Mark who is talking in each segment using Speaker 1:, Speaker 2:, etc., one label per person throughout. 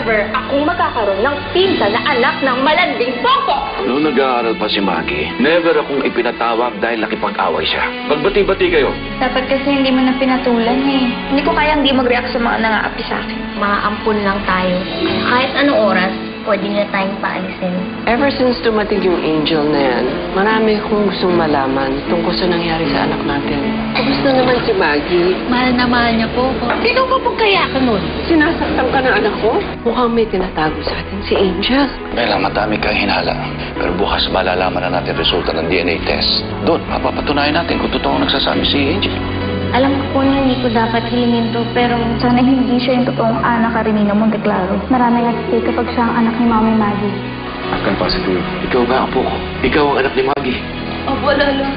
Speaker 1: ever akong magkakaroon ng pinsan na anak ng malanding soko.
Speaker 2: Noong nag-aaral pa si Maggie, never akong ipinatawag dahil nakipag-away siya. Magbati-bati kayo.
Speaker 3: Dapat kasi hindi mo na pinatulan eh. Hindi ko kayang di mag-react sa mga nangaapi sa akin.
Speaker 1: Maampun lang tayo. Kahit anong oras, pwede na tayong paalisin.
Speaker 4: Ever since dumating yung angel na yan, marami akong gustong malaman tungkol sa nangyari sa anak natin. Kumusta naman si Maggie?
Speaker 3: Mahal na mahal niya po ako.
Speaker 1: Sino ka pong kaya ka nun?
Speaker 4: Sinasaktan ka ng anak ko? Mukhang may tinatago sa atin si Angel.
Speaker 2: Bella, madami kang hinala. Pero bukas malalaman na natin resulta ng DNA test. Doon, mapapatunayan natin kung totoo nagsasabi si Angel.
Speaker 3: Alam ko po na hindi ko dapat hilingin to, pero sana hindi siya yung totoong anak ka rin ng Monteclaro. Maraming at-stake kapag siya ang anak ni Mami Maggie.
Speaker 2: Akan positive. Ikaw ba ang apo ko? Ikaw ang anak ni Maggie.
Speaker 3: Opo, Lolo.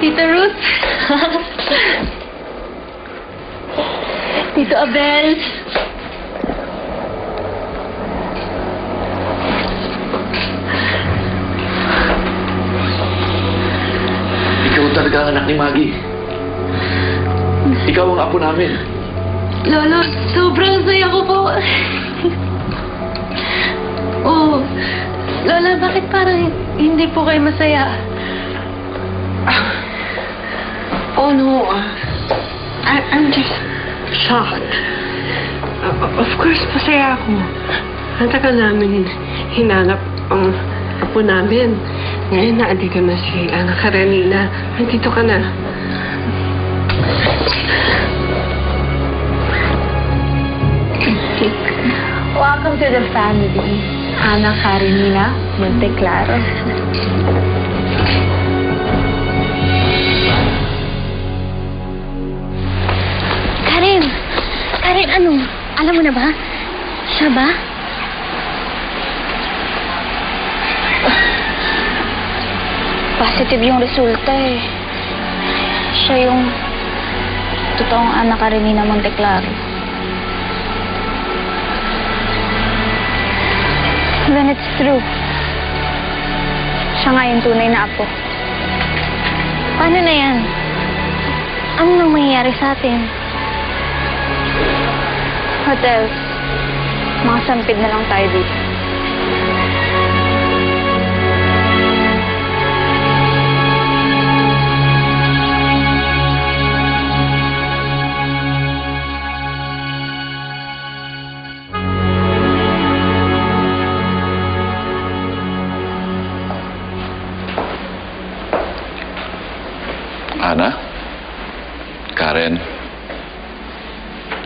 Speaker 3: Tita Ruth. Tito Abel.
Speaker 2: Ikaw talaga ang anak ni Maggie. Ikaw ang apo namin.
Speaker 3: Lolo, sobrang saya ko po. oh, Lola, bakit parang hindi po kayo masaya?
Speaker 4: Oh no, uh, I, I'm just shocked. Uh, of course, masaya ako. Ang tagal namin hinanap ang apo namin. Ngayon na andito na si Ana Karenina. Nandito ka na.
Speaker 3: Welcome to the family. Ana Karenina Monteclaro.
Speaker 1: Karen! Karen, ano? Alam mo na ba? Siya ba?
Speaker 3: Positive yung resulta eh. Siya yung totoong anak ka rin ni Monteclaro. Then it's true. Siya nga yung tunay na apo. Paano na yan? Ano nang mangyayari sa atin? Hotel. Mga sampid na lang tayo dito.
Speaker 2: Ana? Karen?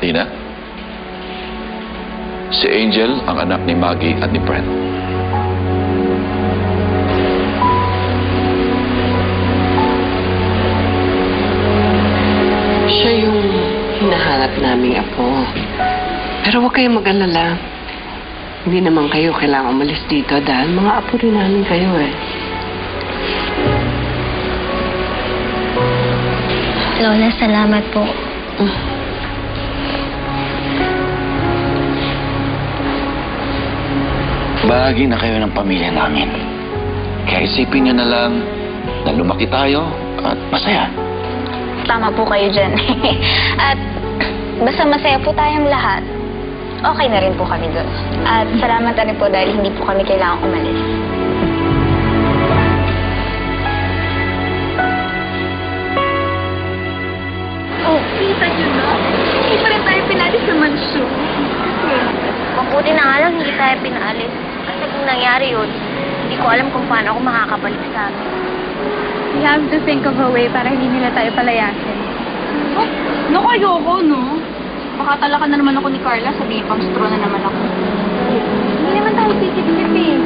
Speaker 2: Tina? Si Angel ang anak ni Maggie at ni Brent.
Speaker 4: Siya yung hinahanap naming apo. Pero huwag kayong mag-alala. Hindi naman kayo kailangan umalis dito dahil mga apo rin namin kayo eh.
Speaker 1: Lola, salamat po.
Speaker 2: Bahagi na kayo ng pamilya namin. Kaya isipin niyo na lang na lumaki tayo at masaya.
Speaker 3: Tama po kayo dyan. At basta masaya po tayong lahat, okay na rin po kami doon. At salamat na rin po dahil hindi po kami kailangang umalis.
Speaker 1: Oh, kita niyo na? Hindi pa rin tayo pinalis sa mansyon.
Speaker 3: Mabuti na nga lang hindi tayo pinaalis. Kasi kung nangyari yun, hindi ko alam kung paano ako makakabalik sa amin.
Speaker 1: We have to think of a way para hindi nila tayo palayasin. Oh, naku, ayoko, no? Baka talakan na naman ako ni Carla, sabihin pang straw na naman ako. Hindi naman tayo titigilip eh.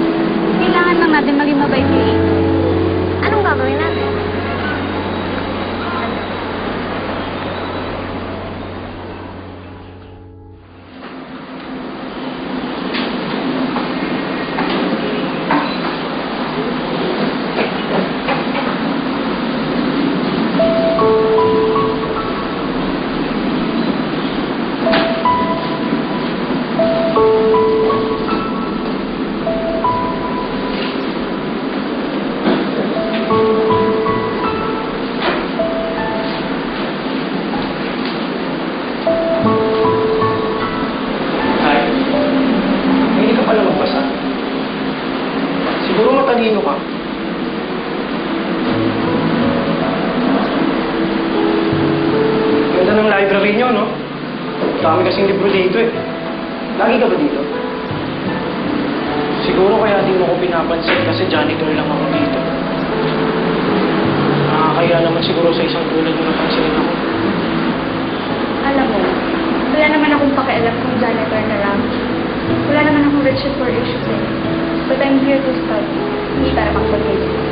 Speaker 1: Kailangan lang natin maging mabait kay
Speaker 5: kasing libro dito eh. Lagi ka ba dito? Siguro kaya di mo ko pinapansin kasi janitor lang ako dito. Nakakaya naman siguro sa isang tulad mo napansinin ako.
Speaker 6: Alam mo, wala naman akong pakialam kung janitor na lang. Wala naman akong riches for issues eh. But I'm here to study. Hindi para magpag-isip.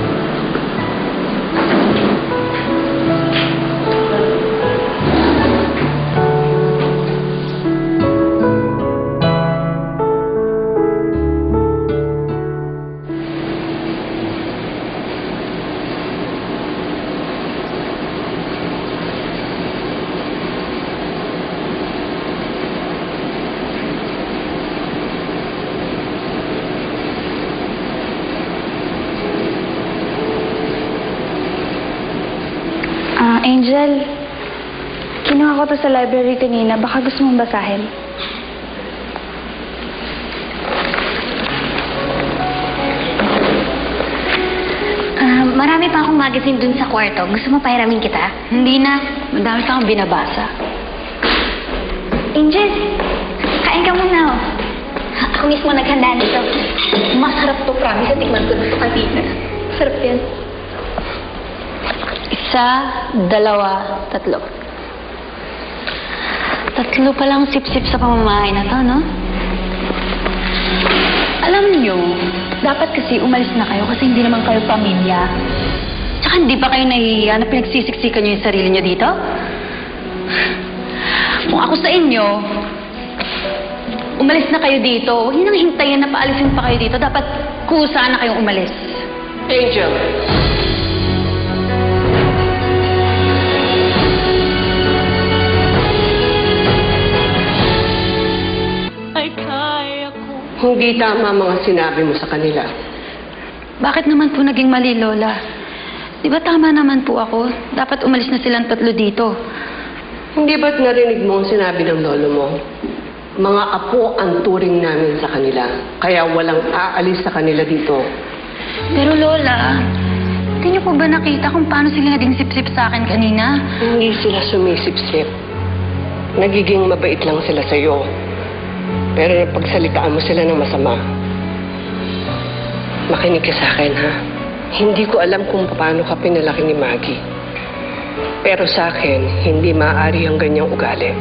Speaker 3: Angel. Kinuha ko to sa library kanina. Baka gusto mong basahin. Ah, marami pa akong magazine dun sa kwarto. Gusto mo pahiramin kita?
Speaker 6: Hindi na. Madami pa akong binabasa.
Speaker 3: Angel, kain ka muna. oh. Ako mismo naghanda nito. Masarap to, promise. Tikman ko na ito kanina. Sarap yan.
Speaker 6: Isa, dalawa, tatlo. Tatlo palang sip-sip sa pamamahay na to, no? Alam niyo, dapat kasi umalis na kayo kasi hindi naman kayo pamilya. Tsaka hindi ba kayo nahihiya na pinagsisiksikan niyo yung sarili niyo dito? Kung ako sa inyo, umalis na kayo dito. Huwag niyo nang hintayin na paalisin pa kayo dito. Dapat kusa na kayong umalis.
Speaker 5: Angel!
Speaker 4: Hindi tama ang mga sinabi mo sa kanila.
Speaker 6: Bakit naman po naging mali, Lola? Di ba tama naman po ako? Dapat umalis na silang tatlo dito.
Speaker 4: Hindi ba't narinig mo ang sinabi ng lolo mo? Mga apo ang turing namin sa kanila. Kaya walang aalis sa kanila dito.
Speaker 6: Pero Lola, hindi niyo po ba nakita kung paano sila naging sip-sip sa akin kanina?
Speaker 4: Hindi sila sumisip-sip. Nagiging mabait lang sila sa'yo. Pero napagsalitaan mo sila ng masama. Makinig ka sa akin, ha? Hindi ko alam kung paano ka pinalaki ni Maggie. Pero sa akin, hindi maaari ang ganyang ugali.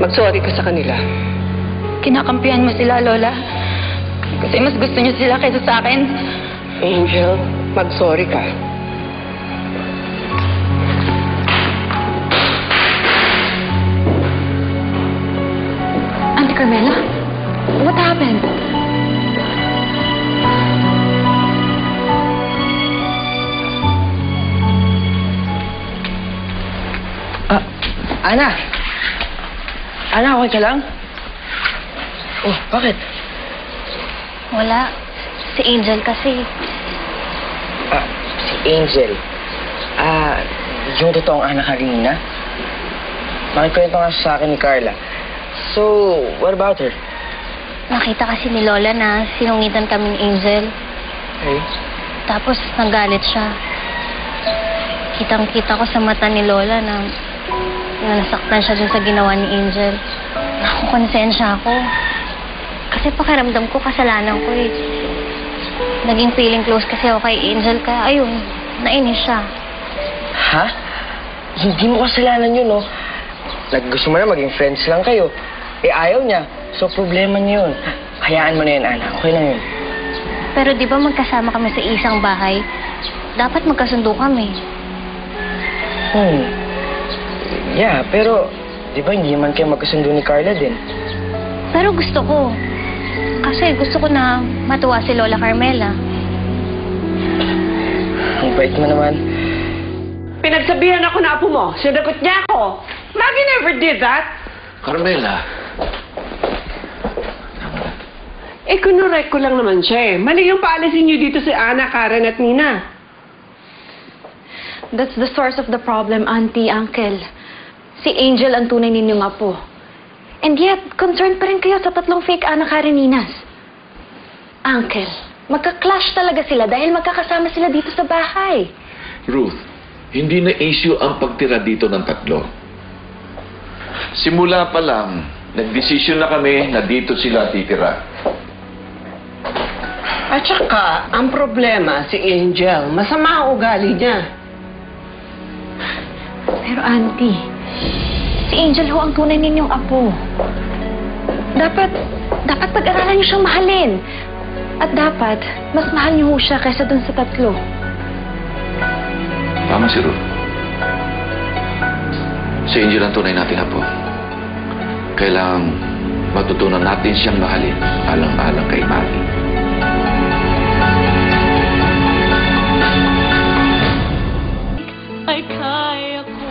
Speaker 4: Mag-sorry ka sa kanila.
Speaker 6: Kinakampihan mo sila, Lola. Kasi mas gusto niyo sila kaysa sa akin.
Speaker 4: Angel, mag-sorry ka.
Speaker 6: Carmela? What happened?
Speaker 5: Ah, Ana! Ana, okay ka lang? Oh, bakit?
Speaker 3: Wala. Si Angel kasi.
Speaker 5: Ah, si Angel. Ah, yung totoong anak kanina? Nakikwento nga sa akin ni Carla. So, what about her?
Speaker 3: Nakita kasi ni Lola na sinungitan kami ni Angel.
Speaker 5: Hey?
Speaker 3: Tapos nagalit siya. Kitang-kita ko sa mata ni Lola na, na nasaktan siya dun sa ginawa ni Angel. Naku, konsensya ako. Kasi pakiramdam ko kasalanan ko eh. Naging feeling close kasi ako kay Angel kaya ayun, nainis siya.
Speaker 5: Ha? Hindi mo kasalanan yun, no? Naggusto mo na maging friends lang kayo. Eh, ayaw niya. So, problema niya yun. Hayaan mo na yun, Ana. Okay lang yun.
Speaker 3: Pero di ba magkasama kami sa isang bahay? Dapat magkasundo kami.
Speaker 5: Hmm. Yeah, pero... Di ba hindi man kayo magkasundo ni Carla din?
Speaker 3: Pero gusto ko. Kasi gusto ko na matuwa si Lola Carmela.
Speaker 5: Ang bait mo naman.
Speaker 4: Pinagsabihan ako na apo mo. Sinagot niya ako. Maggie never did that.
Speaker 2: Carmela,
Speaker 4: Eh, kunurek ko lang naman siya eh. Mali yung paalisin niyo dito si Ana, Karen at Nina.
Speaker 6: That's the source of the problem, Auntie, Uncle. Si Angel ang tunay ninyong apo. And yet, concerned pa rin kayo sa tatlong fake anak Kareninas. Uncle, Magka-clash talaga sila dahil magkakasama sila dito sa bahay.
Speaker 2: Ruth, hindi na issue ang pagtira dito ng tatlo. Simula pa lang, nagdesisyon na kami na dito sila titira.
Speaker 4: At saka, ang problema, si Angel, masama ang ugali niya.
Speaker 6: Pero auntie, si Angel ho ang tunay ninyong apo. Dapat, dapat pag-aralan niyo siyang mahalin. At dapat, mas mahal niyo ho siya kaysa dun sa tatlo.
Speaker 2: Tama si Ruth. Si Angel ang tunay nating apo. Kailangang matutunan natin siyang mahalin alang-alang kay Maggie.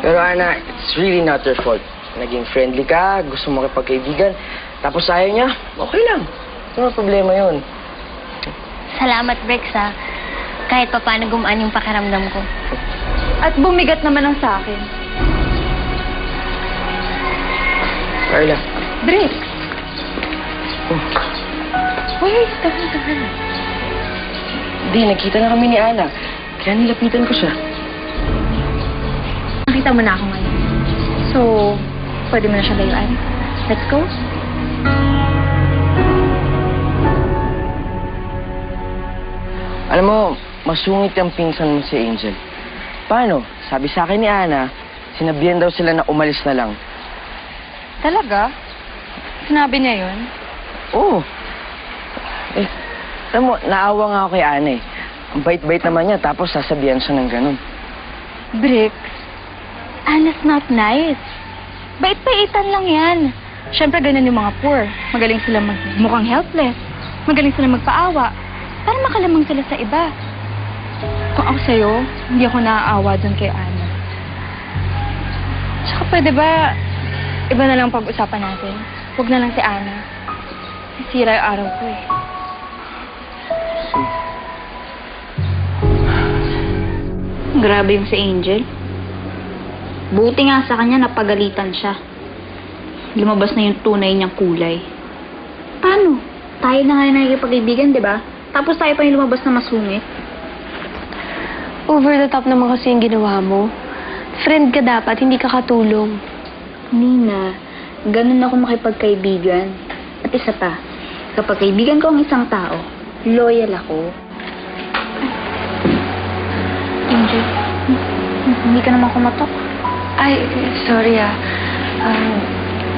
Speaker 5: Pero Ana, it's really not your fault. Naging friendly ka, gusto mo kipagkaibigan, tapos ayaw niya, okay lang. Ano problema yun?
Speaker 3: Salamat, Rex, ha. Kahit pa paano gumaan yung pakiramdam ko.
Speaker 1: At bumigat naman ang sa akin.
Speaker 5: Carla,
Speaker 1: Drake,
Speaker 6: Wait, tahan, tahan.
Speaker 5: hindi, nagkita na kami ni Ana. Kaya nilapitan ko siya.
Speaker 1: nakita mo na ako ngayon. So, pwede mo na siya layuan. Let's go.
Speaker 5: Alam mo, masungit ang pinsan mo si Angel. Paano? Sabi sa akin ni Ana, sinabihan daw sila na umalis na lang.
Speaker 1: Talaga? Sinabi niya yun?
Speaker 5: Oo. Eh, alam mo, naawa nga ako kay Ana eh. Ang bait-bait naman niya, tapos sasabihan siya ng ganun.
Speaker 1: Brick, Anna's not nice. Bait-baitan lang yan. Siyempre, ganun yung mga poor. Magaling sila mag mukhang helpless. Magaling sila magpaawa. Para makalamang sila sa iba. Kung ako sa'yo, hindi ako naaawa dun kay Anna. Tsaka pwede ba, iba na lang pag-usapan natin? Huwag na lang si Anna. Sisira yung araw ko eh. Grabe yung si Angel. Buti nga sa kanya napagalitan siya. Lumabas na yung tunay niyang kulay. Paano? Tayo na nga yung nakikipag-ibigan, di ba? Tapos tayo pa yung lumabas na masungit.
Speaker 6: Over the top naman kasi yung ginawa mo. Friend ka dapat, hindi ka katulong.
Speaker 1: Nina, ganun ako makipagkaibigan. At isa pa, kapag kaibigan ko ang isang tao, loyal ako. Angel, hindi ka naman kumatok.
Speaker 6: Ay, sorry ah. Um,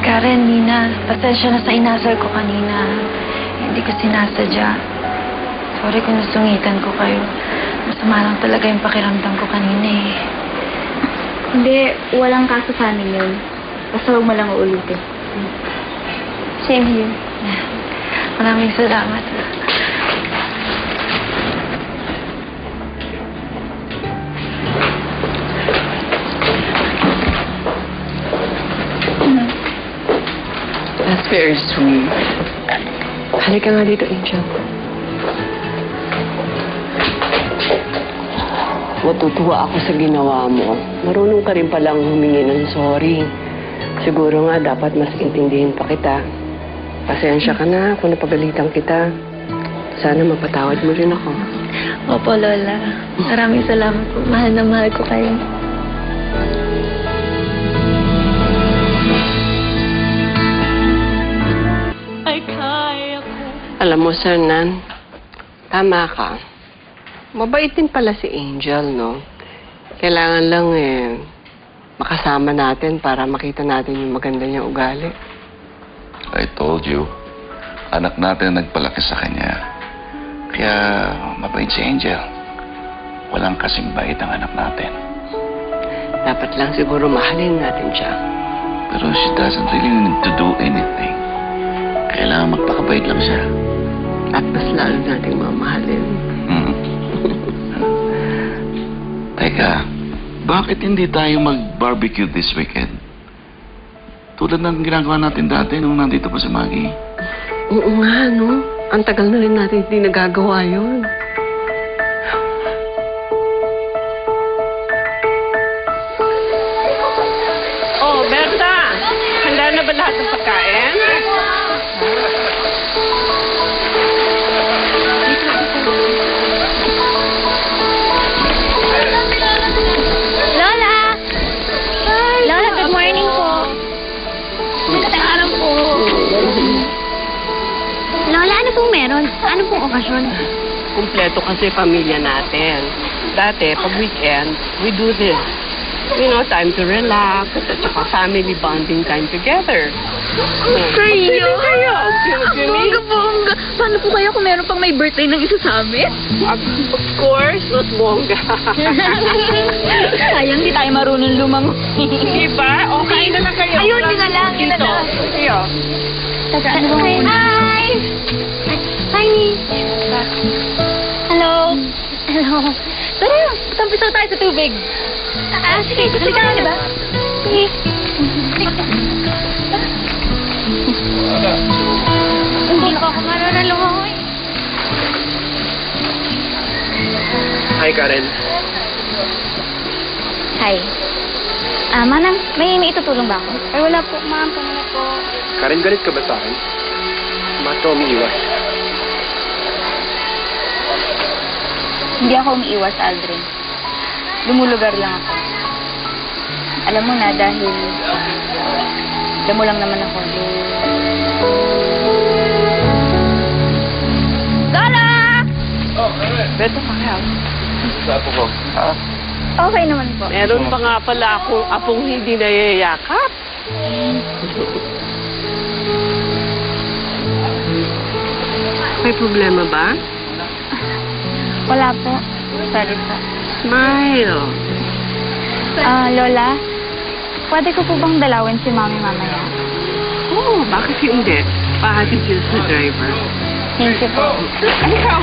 Speaker 6: Karen, Nina, pasensya na sa inasal ko kanina. Hindi ko sinasadya. Sorry kung nasungitan ko kayo. Masama lang talaga yung pakiramdam ko kanina eh.
Speaker 1: Hindi, walang kaso sa amin yun. Basta huwag mo lang uulitin.
Speaker 6: Same here. Maraming salamat.
Speaker 4: That's very sweet. Halika nga dito, Angel. Matutuwa ako sa ginawa mo. Marunong ka rin palang humingi ng sorry. Siguro nga dapat mas intindihin pa kita. Pasensya ka na kung napagalitan kita. Sana mapatawad mo rin ako.
Speaker 6: Opo, Lola. Maraming salamat po. Mahal na mahal ko kayo.
Speaker 4: Alam mo, Sir Nan, tama ka. Mabait din pala si Angel, no? Kailangan lang eh, makasama natin para makita natin yung maganda niyang ugali.
Speaker 2: I told you, anak natin ang nagpalaki sa kanya. Kaya mabait si Angel. Walang kasing bait ang anak natin.
Speaker 4: Dapat lang siguro mahalin natin siya.
Speaker 2: Pero she doesn't really need to do anything. Kailangan magpakabait lang siya.
Speaker 4: At mas lalo nating mamahalin.
Speaker 2: Hmm. Teka, bakit hindi tayo mag-barbecue this weekend? Tulad ng ginagawa natin dati nung nandito pa si Maggie.
Speaker 4: Oo nga, no? Ang tagal na rin natin hindi nagagawa yun.
Speaker 1: Ano pong okasyon?
Speaker 4: Kumpleto kasi pamilya natin. Dati, pag weekend, we do this. You know, time to relax, at saka family bonding time together.
Speaker 1: Kayo?
Speaker 4: Kayo, Jimmy.
Speaker 1: Bongga, bongga. Paano po kaya kung meron pang may birthday ng isa sa amin?
Speaker 4: Of course, not bongga.
Speaker 1: Sayang, di tayo marunong lumangoy.
Speaker 4: Di ba? Okay na lang kayo.
Speaker 1: Ayun, yun na lang, yun na lang.
Speaker 4: Kayo.
Speaker 3: Taga, ano? Hi! Hi, Nick. Hello. Hello. Tara, tampisaw tayo sa tubig. Ah, sige. Gusto ka na ba? Sige. Hindi na ako marunong
Speaker 5: Hi, Karen.
Speaker 3: Hi. Ah, Manang, may, may itutulong ba ako? Ay, wala po, ma'am. Wala po.
Speaker 5: Karen, galit ka ba sa akin? Ka umiiwas?
Speaker 1: Hindi ako umiiwas, Aldrin. Lumulugar lang ako. Alam mo na, dahil damo lang naman ako. Gala!
Speaker 4: Beto pa help.
Speaker 2: Sapo ko. Ah,
Speaker 1: Okay naman po.
Speaker 4: Meron pa nga pala akong apong hindi nayayakap. May problema ba?
Speaker 1: Wala po. Sorry po.
Speaker 4: Smile.
Speaker 1: Ah, Lola, pwede ko po bang dalawin si Mami mamaya?
Speaker 4: Oo, oh, bakit hindi? Pahatid yun sa driver.
Speaker 1: Thank you po.
Speaker 4: Ay, ikaw!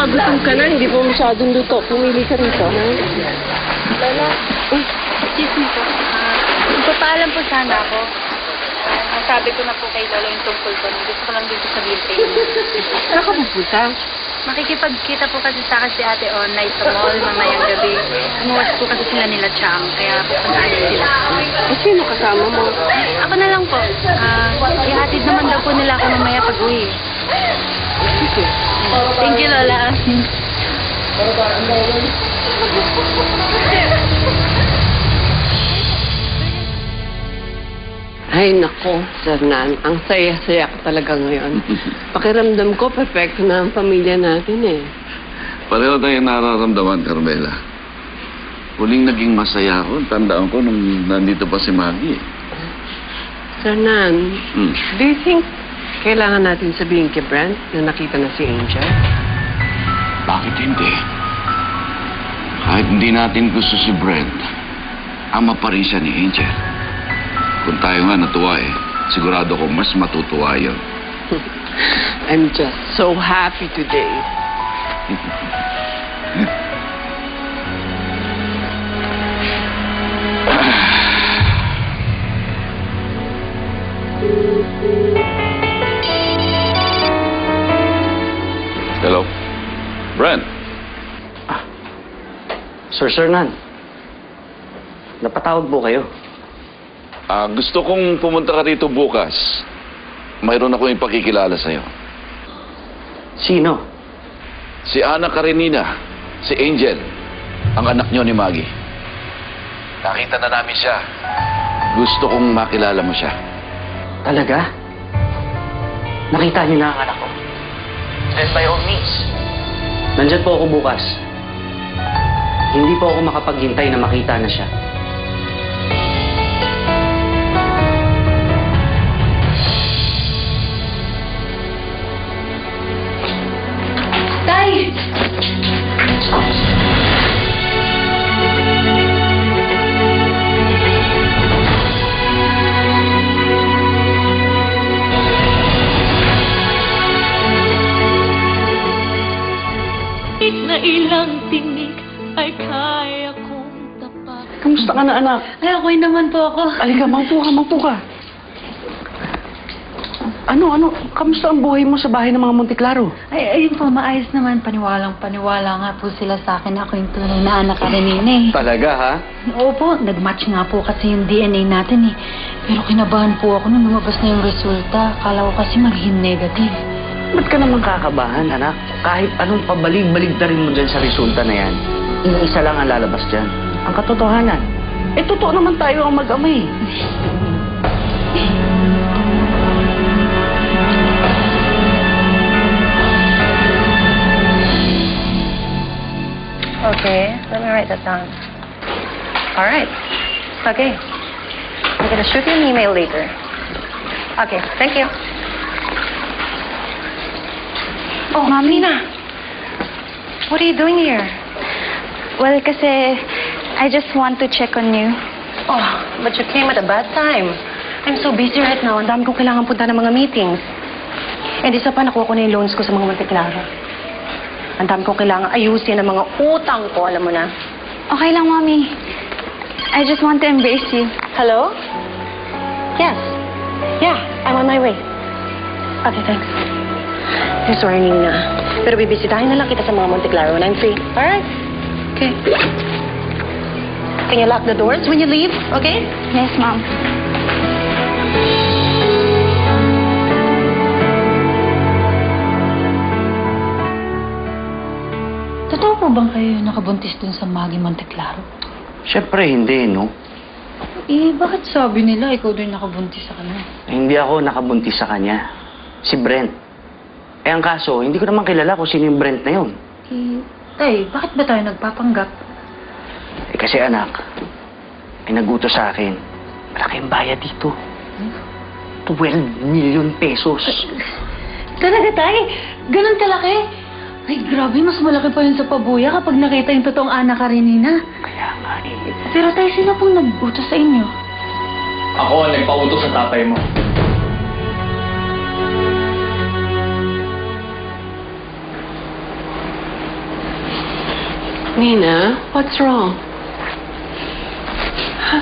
Speaker 4: Nakagutom ka na, hindi po masyadong luto. Pumili ka rito?
Speaker 1: Lola, excuse me po. Magpapaalam po sana ako. Uh, nasabi ko na po kay Lola yung tungkol ko. Gusto ko lang din po sabihin sa inyo.
Speaker 4: Saan ka pupunta?
Speaker 1: Makikipagkita po kasi sa akin si ate online sa mall mamayang gabi. Umuwas po kasi sila nila Chang, kaya puntaan sila.
Speaker 4: Eh, sino kasama mo?
Speaker 1: Ako na lang po. Ah, ihatid naman daw po nila ako mamaya pag uwi.
Speaker 4: Sige.
Speaker 1: Thank you, Lola.
Speaker 4: Ay, nako, Sernan. Ang saya-saya ko talaga ngayon. Pakiramdam ko, perfecto na ang pamilya natin eh.
Speaker 2: pareho tayong nararamdaman, Carmela. Huling naging masaya ako. Tandaan ko nung nandito pa si Maggie.
Speaker 4: Sernan,
Speaker 2: Hmm.
Speaker 4: do you think kailangan natin sabihin kay Brent na nakita na si Angel?
Speaker 2: Bakit hindi? Kahit hindi natin gusto si Brent, ama pa rin siya ni Angel. Kung tayo nga natuwa eh, sigurado ko mas matutuwa yun.
Speaker 4: I'm just so happy today.
Speaker 2: Hello? Brent?
Speaker 7: Sir Sernan, napatawag po kayo.
Speaker 2: Ah, gusto kong pumunta ka rito bukas. Mayroon ako yung pakikilala sa'yo.
Speaker 7: Sino?
Speaker 2: Si Ana Karenina, si Angel, ang anak niyo ni Maggie. Nakita na namin siya. Gusto kong makilala mo siya.
Speaker 7: Talaga? Nakita niyo na ang anak ko? Then by all means. Nandyan po ako bukas. Hindi po ako makapaghintay na makita na siya.
Speaker 8: Ilang tinig ay kaya kong tapat.
Speaker 7: Kamusta ka na anak?
Speaker 6: Ay, okay naman po ako.
Speaker 7: Alika, maupo ka, maupo ka. Ano, ano? Kamusta ang buhay mo sa bahay ng mga Monteklaro?
Speaker 6: Ay, ayun po, maayos naman. Paniwalang paniwala nga po sila sa akin. Ako yung tunay na anak ka rin eh.
Speaker 7: Talaga, ha?
Speaker 6: Opo, nag-match nga po kasi yung DNA natin eh. Pero kinabahan po ako nung lumabas na yung resulta. Akala ko kasi magiging negative.
Speaker 7: Ba't ka naman kakabahan, anak? Kahit anong pabalig-balig na rin mo dyan sa resulta na yan, iisa lang ang lalabas dyan. Ang katotohanan. Eh, totoo naman tayo ang mag-amay.
Speaker 9: Okay, let me write that down. All right. Okay. I'm gonna shoot you an email later. Okay, thank you. Oh, Mami. Nina. What are you doing here?
Speaker 1: Well, kasi I just want to check on you.
Speaker 9: Oh, but you came at a bad time. I'm so busy right now. Ang dami kong kailangan punta ng mga meetings. And isa pa, nakuha ko na yung loans ko sa mga Monte Claro. Ang dami kong kailangan ayusin ang mga utang ko, alam mo na.
Speaker 1: Okay lang, Mommy. I just want to embrace you.
Speaker 9: Hello? Yes. Yeah, I'm on my way. Okay, thanks. I'm sorry, Nina. Pero bibisitahin na lang kita sa mga Monte Claro when I'm free. Alright? Okay. Can you lock the doors when you leave? Okay?
Speaker 1: Yes, Mom.
Speaker 6: Totoo po bang kayo nakabuntis dun sa Maggie Monteclaro?
Speaker 7: Siyempre hindi, no?
Speaker 6: Eh, bakit sabi nila ikaw din nakabuntis sa kanya?
Speaker 7: Hindi ako nakabuntis sa kanya. Si Brent. Eh ang kaso, hindi ko naman kilala kung sino yung Brent na yun.
Speaker 6: Eh, tay, bakit ba tayo nagpapanggap?
Speaker 7: Eh kasi anak, may nagutos sa akin. Malaki ang bayad dito. 12 million pesos.
Speaker 6: Talaga, tay? Ganun kalaki? Ay, grabe, mas malaki pa yun sa pabuya kapag nakita yung totoong anak ka rin, Nina.
Speaker 7: Kaya nga eh.
Speaker 6: Pero tay, sino pong nag-utos sa inyo?
Speaker 10: Ako ang nagpautos sa tatay mo.
Speaker 4: Nina, what's wrong? Huh?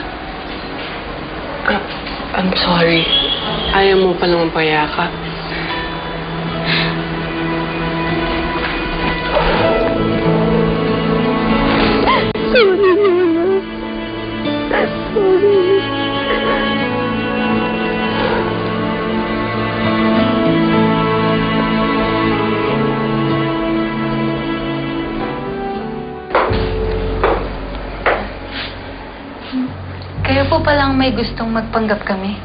Speaker 4: Ah, I'm sorry. Ayaw mo palang payakap.
Speaker 6: May gustong magpanggap kami.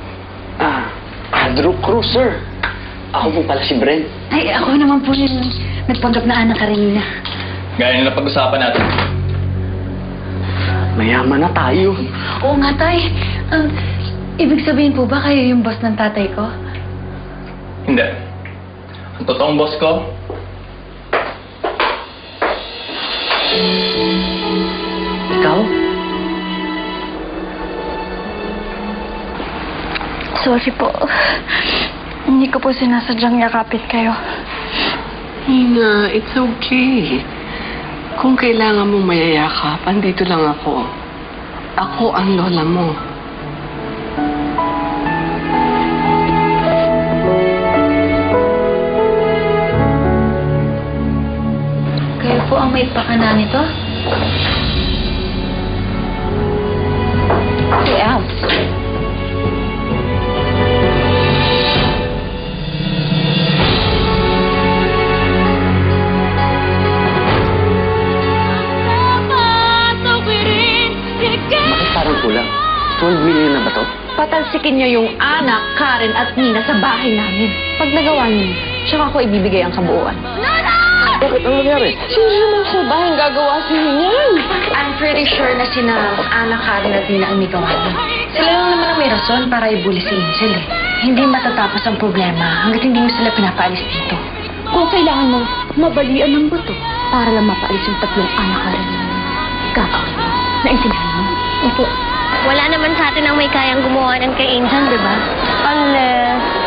Speaker 7: Ah, Andrew Cruz, sir. Ako po pala si Brent.
Speaker 6: Ay, ako naman po yung nagpanggap na anak ka rin, Nina.
Speaker 10: Gaya na pag-usapan natin.
Speaker 7: Mayaman na tayo.
Speaker 6: Oo nga, tay. Ang ibig sabihin po ba kayo yung boss ng tatay ko?
Speaker 10: Hindi. Ang totoong boss ko,
Speaker 7: Ikaw?
Speaker 1: Sorry po. Hindi ko po sinasadyang yakapit kayo.
Speaker 4: Nina, it's okay. Kung kailangan mo mayayakap, andito lang ako. Ako ang lola mo.
Speaker 6: Kayo po ang may pakana nito? Si Al.
Speaker 7: 12 million na ba to?
Speaker 1: Patalsikin niyo yung anak, Karen at Nina sa bahay namin. Pag nagawa niyo, tsaka ako ibibigay ang kabuuan.
Speaker 7: Bakit? Ano nangyari?
Speaker 1: Sino naman sa bahay ang gagawa sa niyan? I'm pretty sure na sina Ana, Karen at Nina ang may gawa niyan. Sila lang naman ang may rason para ibuli si Angel eh. Hindi matatapos ang problema hanggat hindi mo sila pinapaalis dito. Kung kailangan mo mabalian ng buto para lang mapaalis yung tatlong anak ka rin. Gagawin mo. Naintindihan mo? Opo.
Speaker 9: Wala naman sa atin ang may kayang gumawa ng kay Angel, di ba?
Speaker 1: Unless